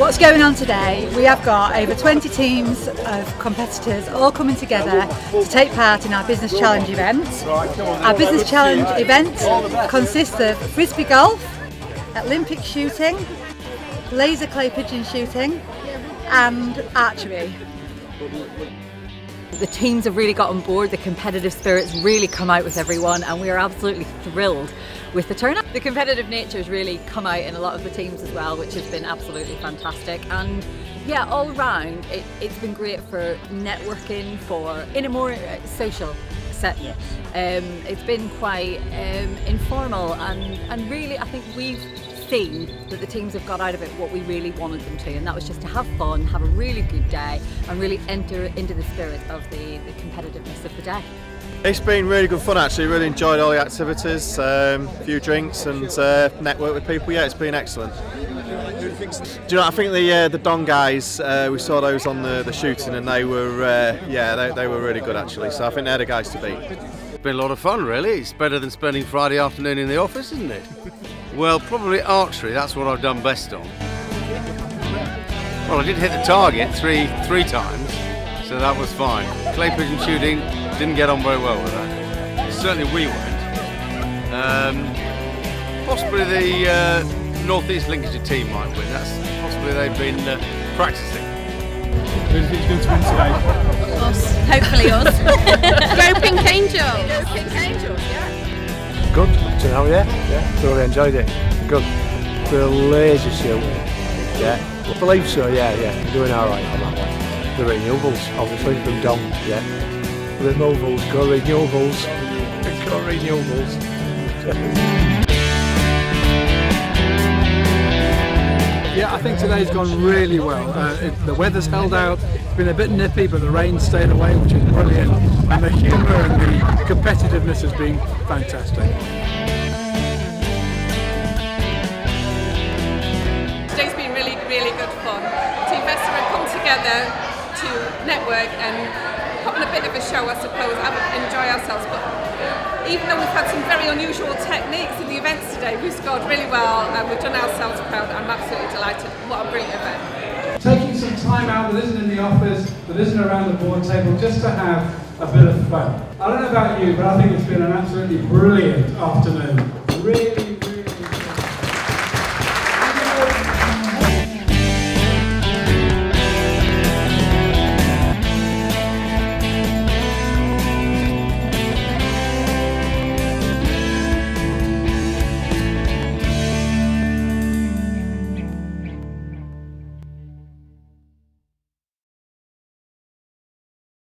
what's going on today, we have got over 20 teams of competitors all coming together to take part in our Business Challenge event. Our Business Challenge event consists of frisbee golf, Olympic shooting, laser clay pigeon shooting and archery. The teams have really got on board, the competitive spirit's really come out with everyone and we are absolutely thrilled with the turnout. The competitive nature has really come out in a lot of the teams as well, which has been absolutely fantastic. And yeah, all round, it, has been great for networking, for in a more uh, social setting. Um, it's been quite um, informal and, and really I think we've seen that the teams have got out of it what we really wanted them to and that was just to have fun, have a really good day and really enter into the spirit of the, the competitiveness of the day. It's been really good fun actually, really enjoyed all the activities, um, a few drinks and uh, network with people, yeah it's been excellent. Do you know, I think the uh, the DONG guys, uh, we saw those on the, the shooting and they were, uh, yeah, they, they were really good actually, so I think they're the guys to beat. It's been a lot of fun really, it's better than spending Friday afternoon in the office, isn't it? Well, probably archery. That's what I've done best on. Well, I did hit the target three three times, so that was fine. Clay pigeon shooting didn't get on very well with that. Certainly we went. Um, possibly the uh, North East Lincolnshire team might win. That's possibly they've been uh, practicing. Who's, going to win today? Us, hopefully us. Go Pink Angels. Go Pink Angels, good to know, yeah, yeah, thoroughly enjoyed it. Good. A laser show, yeah. I believe so, yeah, yeah. We're doing alright on that one. The renewables, obviously, from DONG, yeah. Removals, go renewables, go renewables. think today's gone really well. Uh, it, the weather's held out, it's been a bit nippy, but the rain stayed away, which is brilliant. And the humour and the competitiveness has been fantastic. Today's been really, really good fun. Team Vesta have come together to network and put on a bit of a show, I suppose, and enjoy ourselves. But even though we've had some very unusual techniques in the events today, we've scored really well and we've done ourselves proud. I'm absolutely delighted. What a brilliant event. Taking some time out that isn't in the office, that isn't around the board table, just to have a bit of fun. I don't know about you, but I think it's been an absolutely brilliant afternoon. Really